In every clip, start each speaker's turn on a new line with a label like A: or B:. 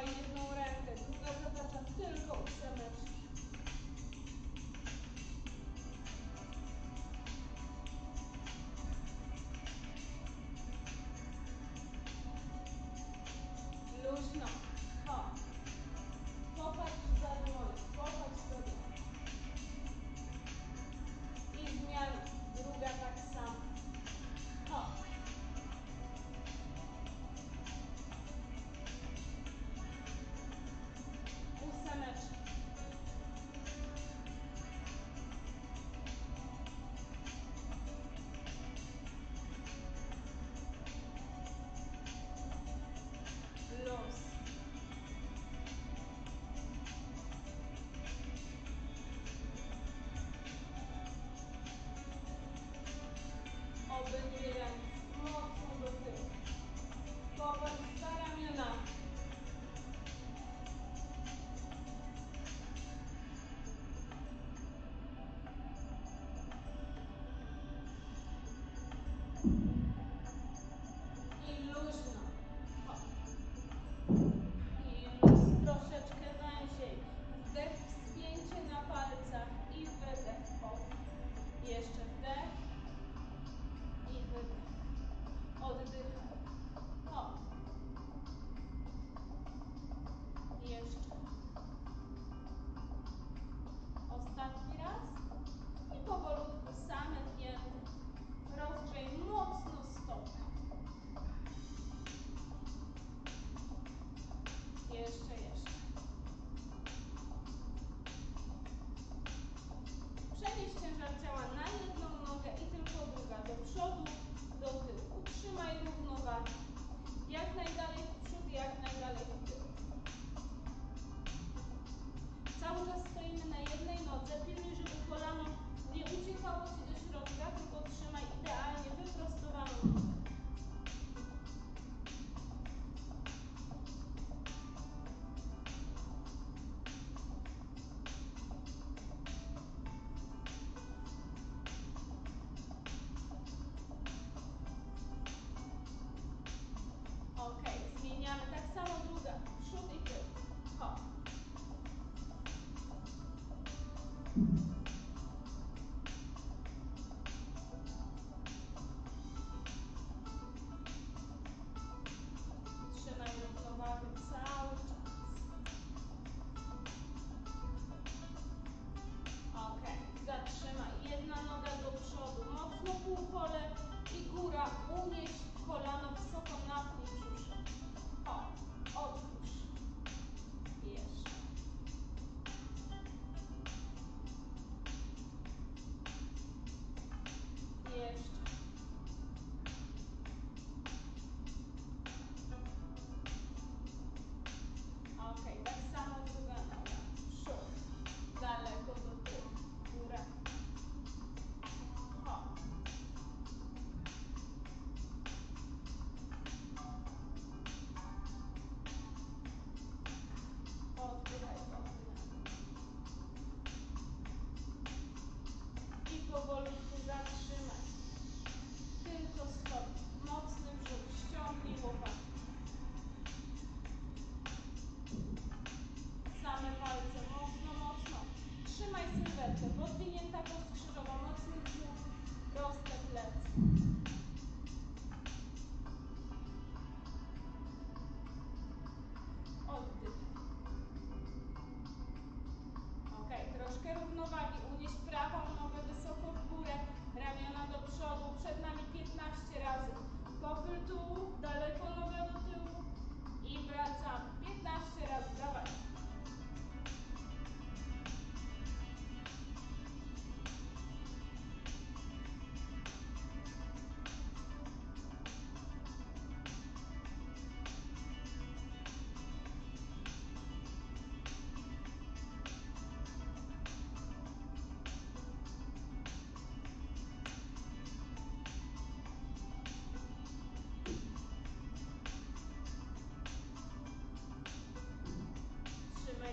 A: país não é i góra.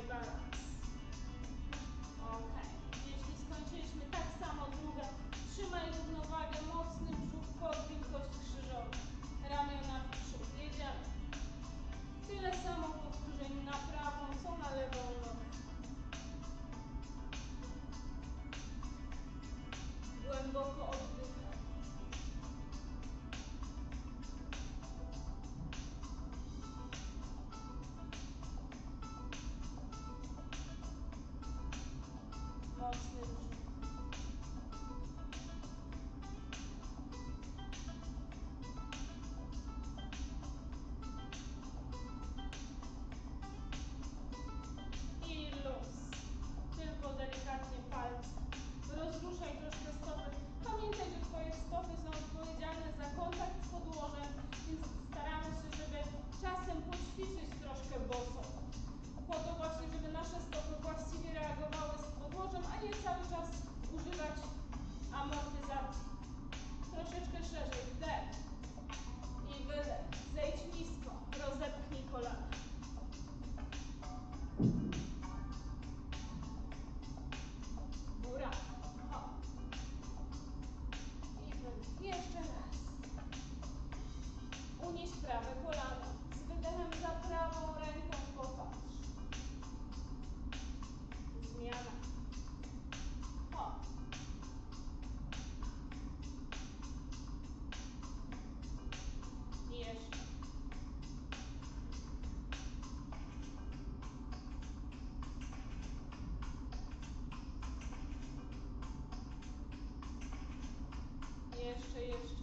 A: that say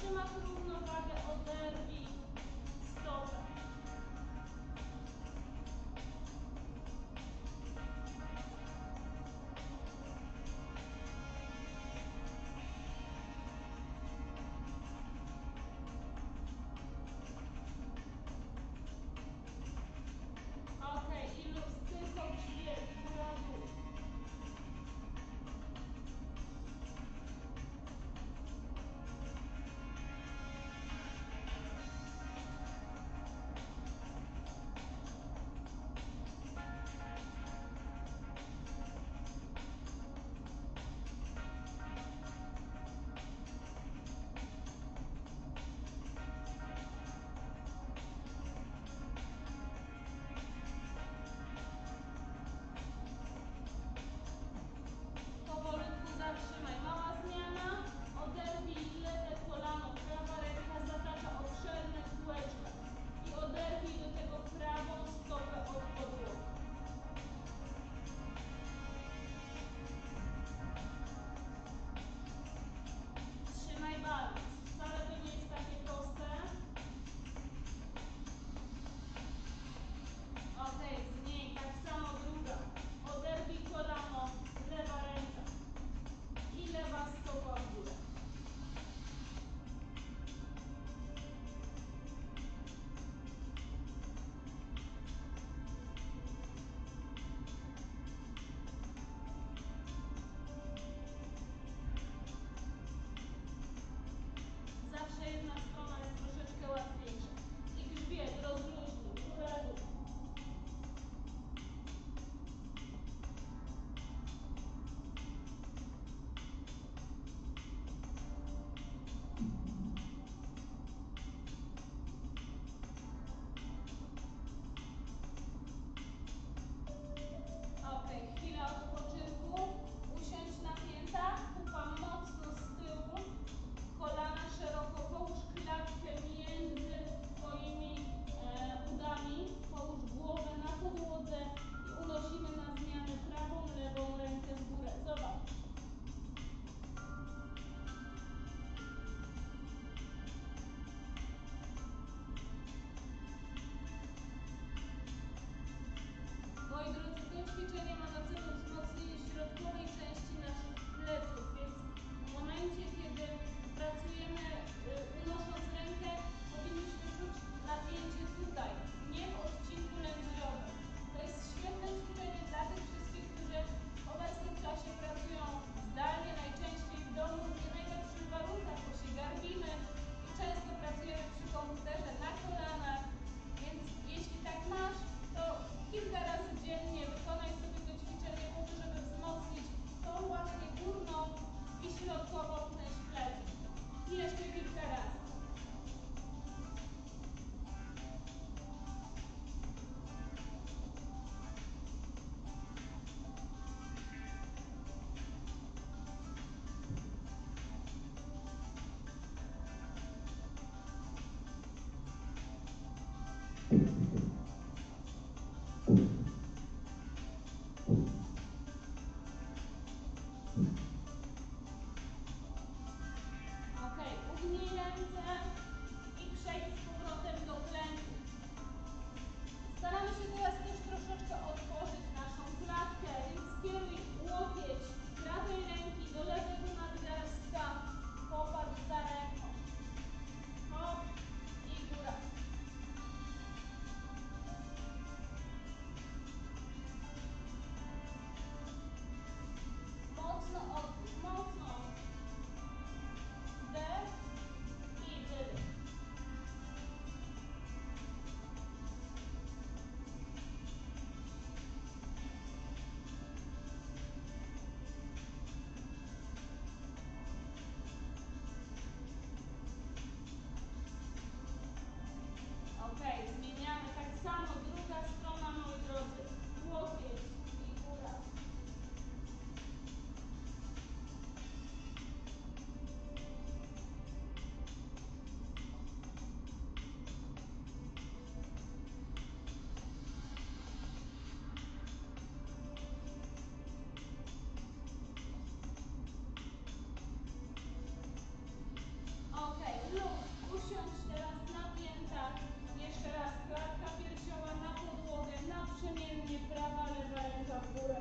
A: chamar por um Thank you.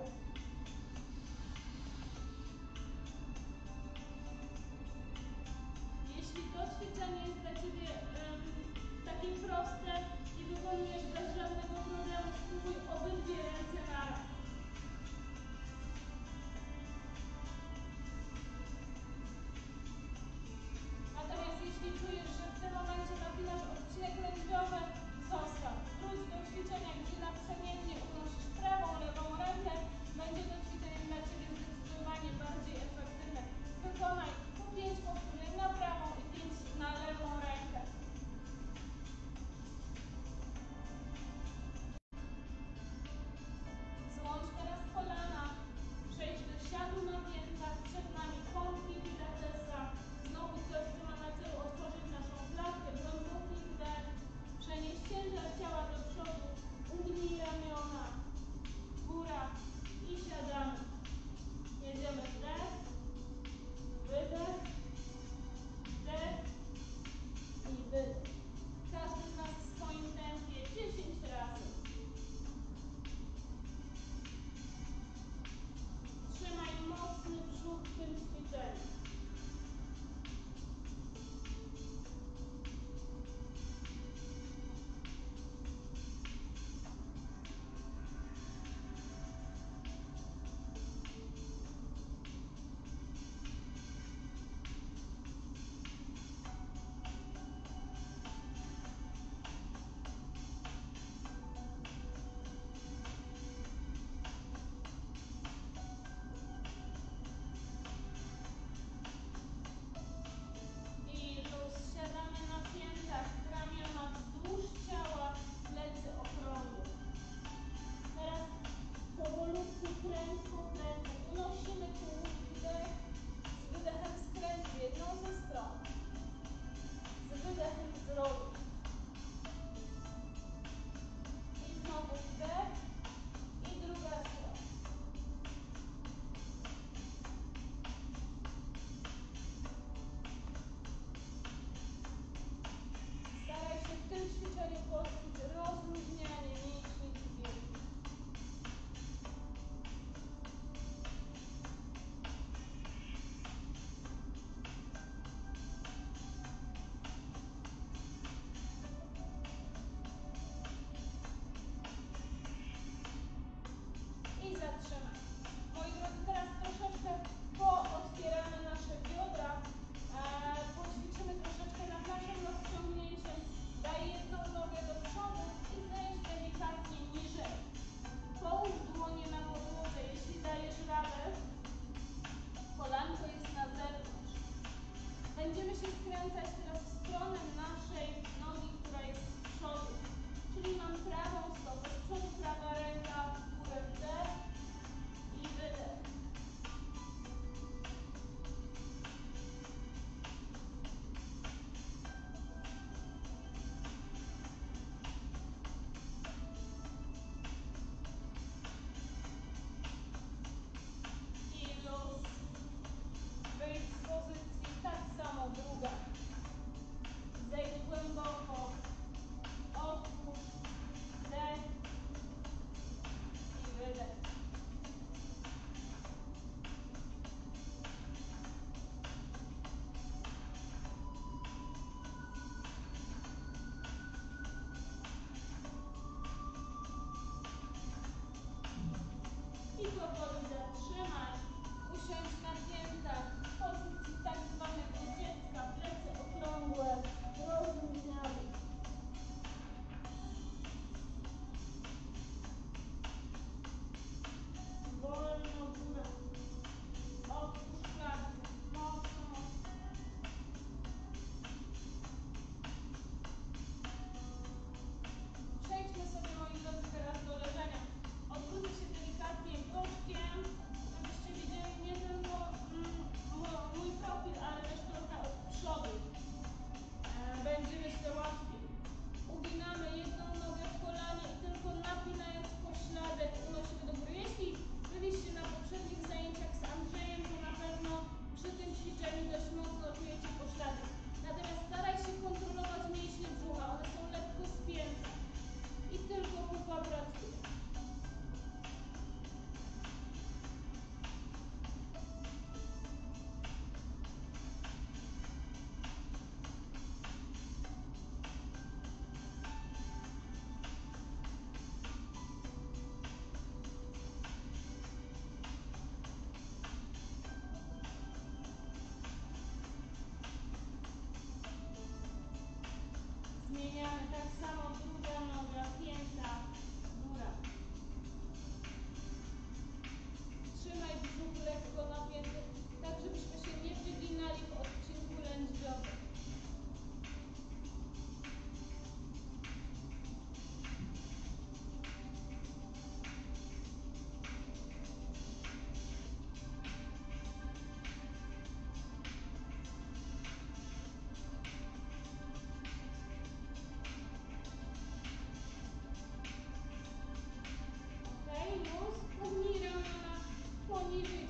A: Thank you.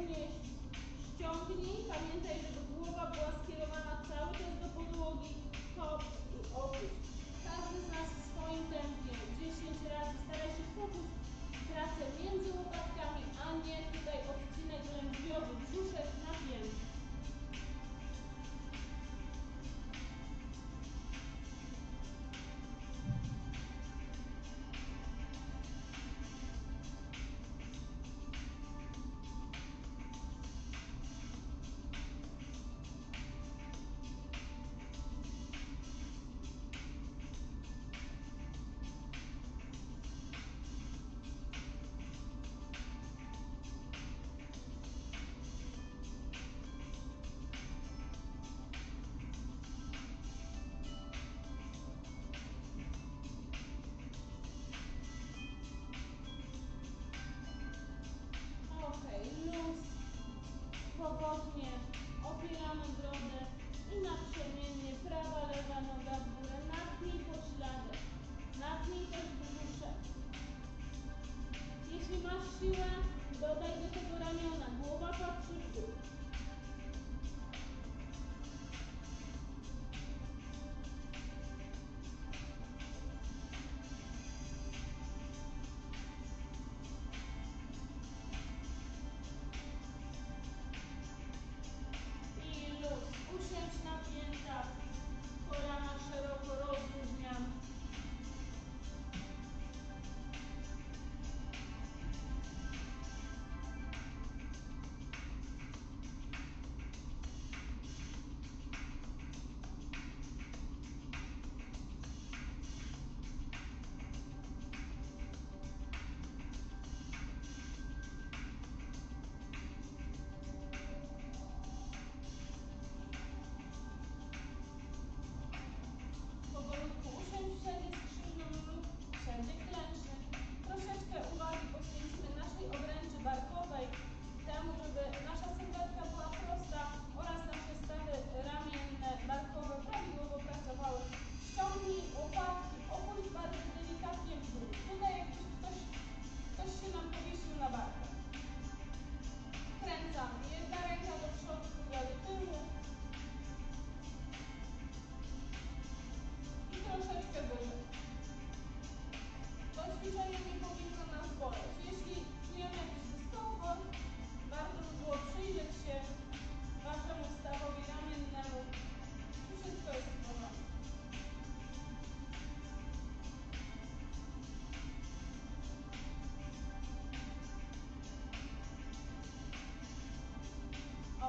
A: Unieś, ściągnij. Pamiętaj, żeby głowa była skierowana cały czas do podłogi, hop i opuść. Każdy z nas w swoim tempie, 10 razy. Staraj się poczuć pracę między łopatkami, a nie tutaj luz. Powolnie opieramy brodę i naprzemiennie prawa, lewa noga w górę. Napnij pośladek. Napnij też brzuszek. Jeśli masz siłę, dodaj do tego ramiona.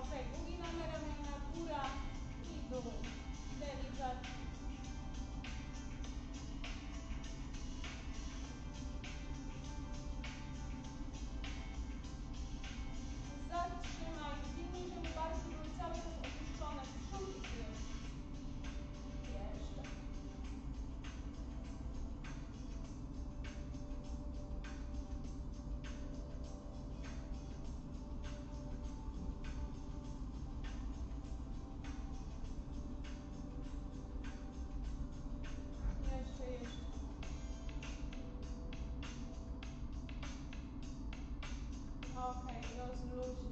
A: Nos. those nodes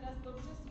A: teraz dobrze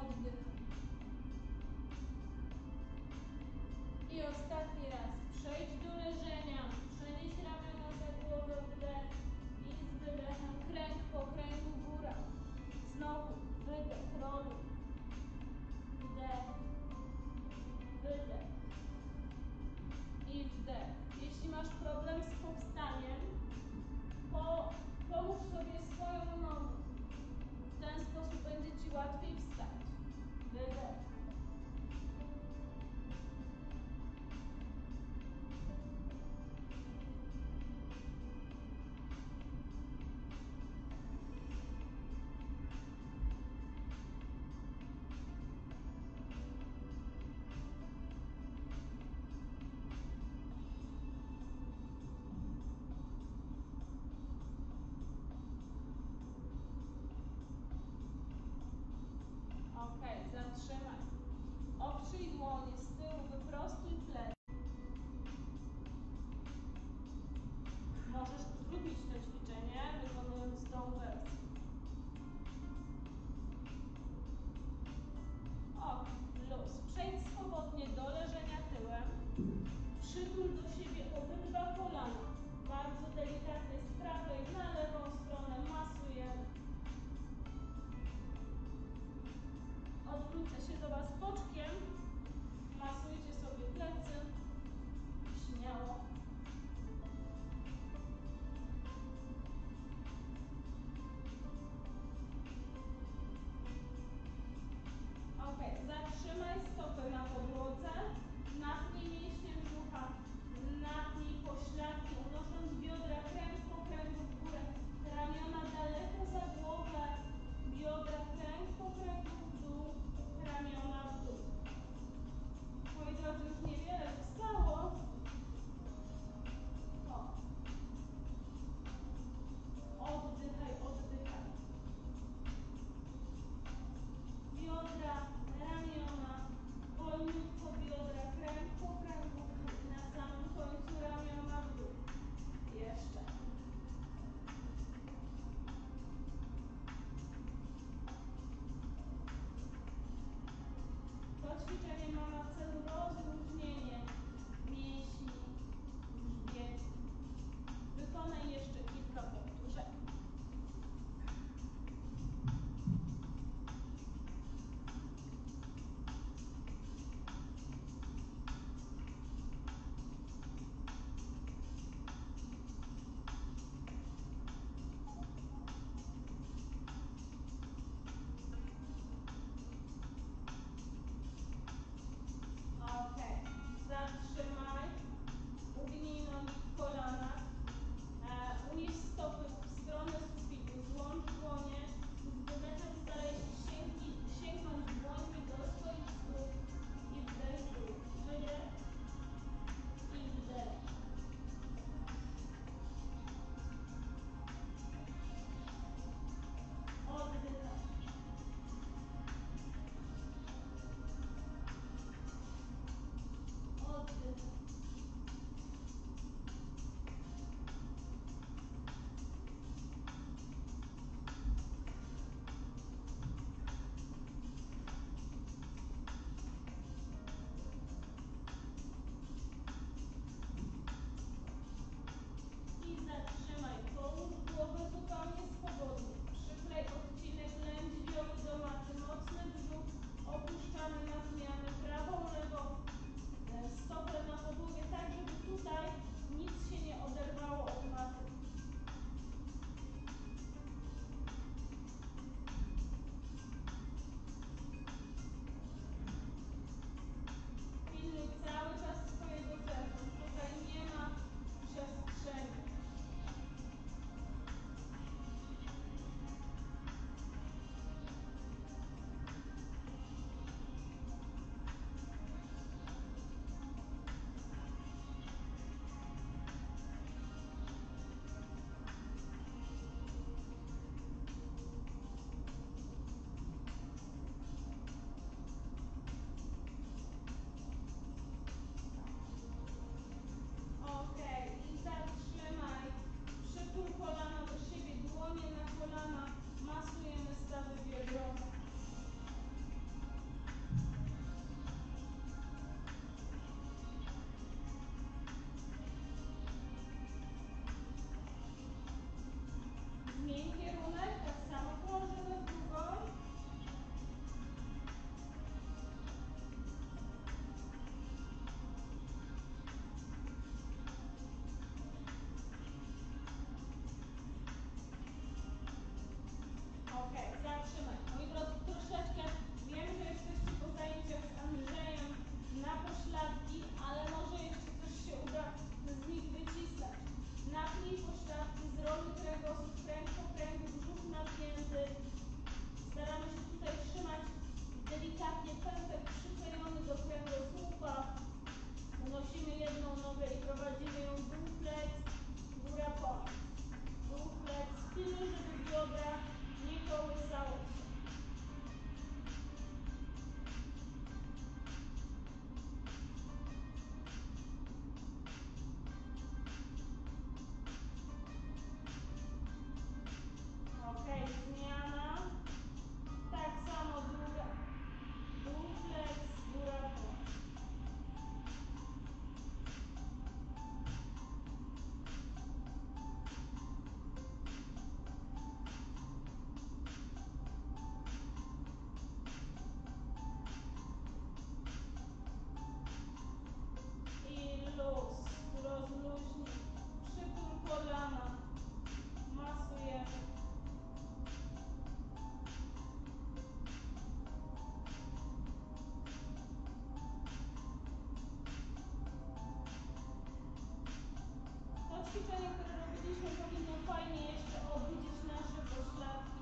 A: todos Italian or ćwiczenie, które robiliśmy, powinno fajnie jeszcze obudzić nasze pośladki.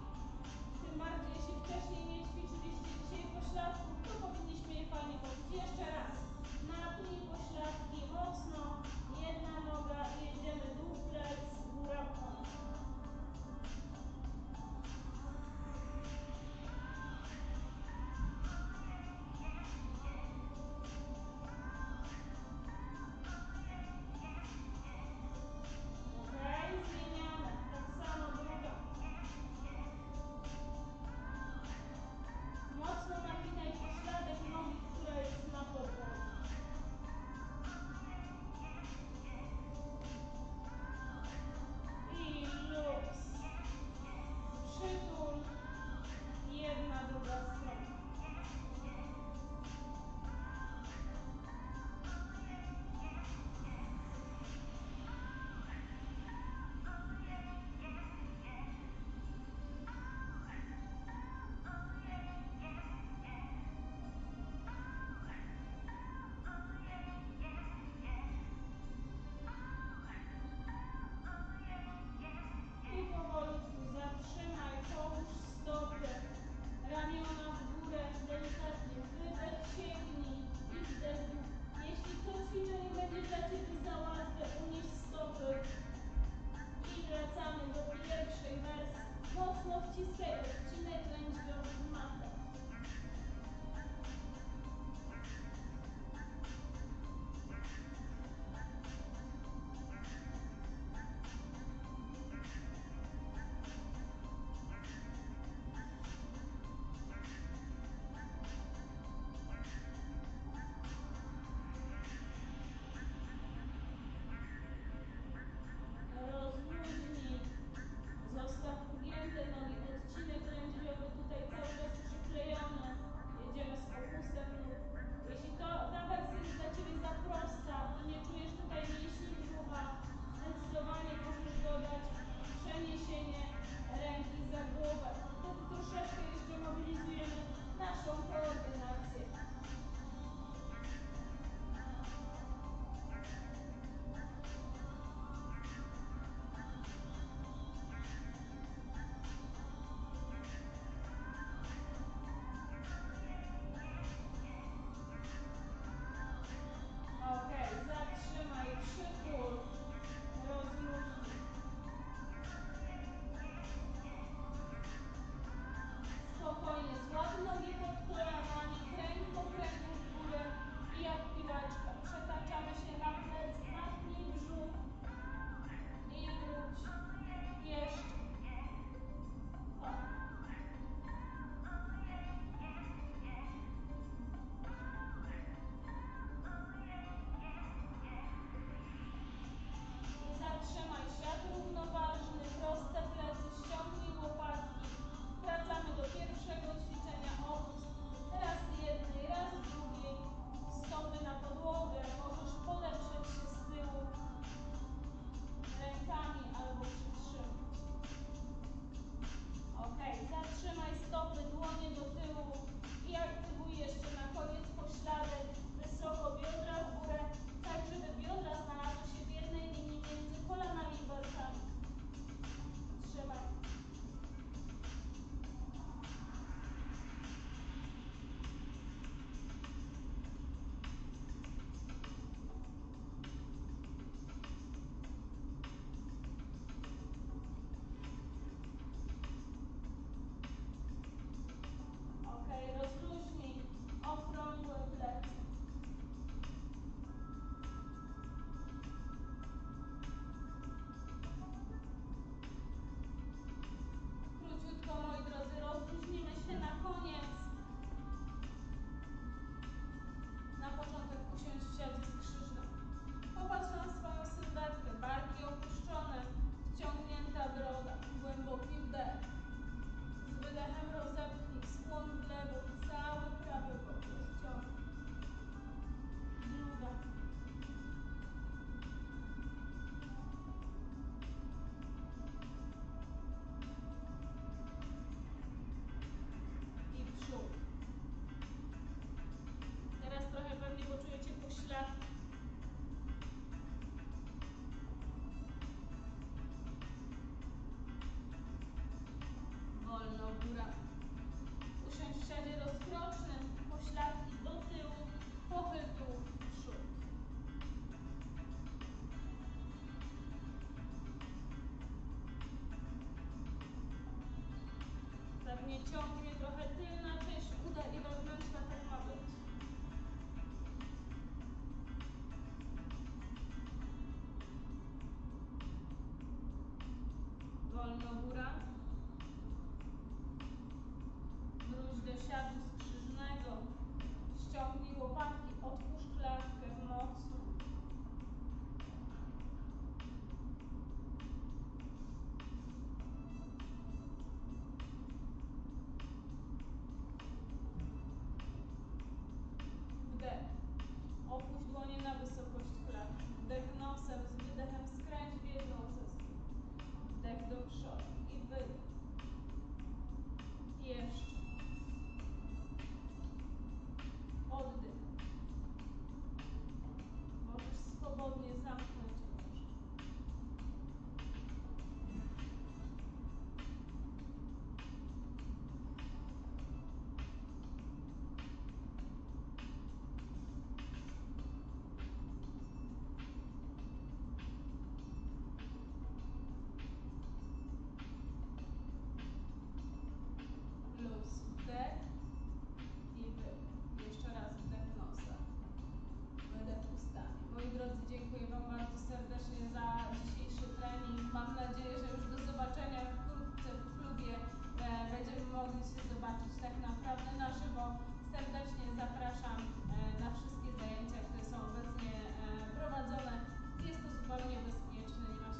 A: Tym bardziej, jeśli wcześniej nie ćwiczyliście dzisiaj pośladki, 한 명이 ciągnie trochę tył. nie bezpieczne, nie ma